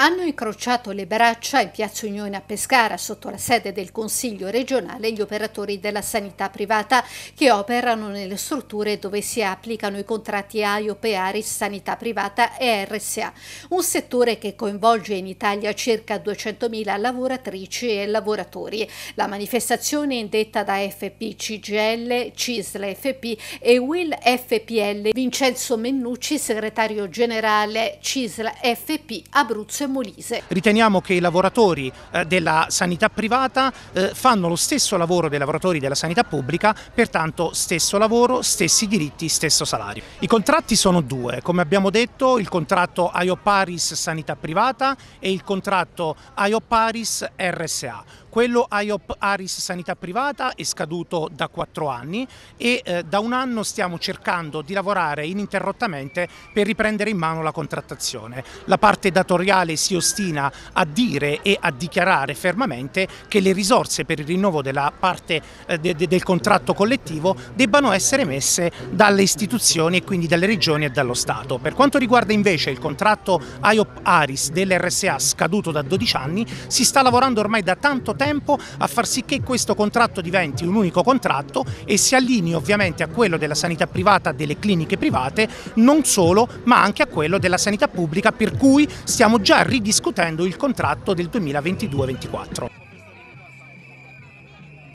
Hanno incrociato le braccia in Piazza Unione a Pescara, sotto la sede del Consiglio regionale, gli operatori della sanità privata che operano nelle strutture dove si applicano i contratti AIOP Aris Sanità Privata e RSA, un settore che coinvolge in Italia circa 200.000 lavoratrici e lavoratori. La manifestazione è indetta da FP CGL, CISL FP e Will FPL. Vincenzo Mennucci, segretario generale CISL FP Abruzzo Molise. Riteniamo che i lavoratori eh, della sanità privata eh, fanno lo stesso lavoro dei lavoratori della sanità pubblica, pertanto stesso lavoro, stessi diritti, stesso salario. I contratti sono due, come abbiamo detto il contratto IOPARIS sanità privata e il contratto IOPARIS RSA. Quello IOP Aris Sanità Privata è scaduto da quattro anni e eh, da un anno stiamo cercando di lavorare ininterrottamente per riprendere in mano la contrattazione. La parte datoriale si ostina a dire e a dichiarare fermamente che le risorse per il rinnovo della parte eh, de de del contratto collettivo debbano essere messe dalle istituzioni e quindi dalle regioni e dallo Stato. Per quanto riguarda invece il contratto IOP Aris dell'RSA scaduto da 12 anni, si sta lavorando ormai da tanto tempo a far sì che questo contratto diventi un unico contratto e si allinei ovviamente a quello della sanità privata delle cliniche private, non solo, ma anche a quello della sanità pubblica per cui stiamo già ridiscutendo il contratto del 2022-24.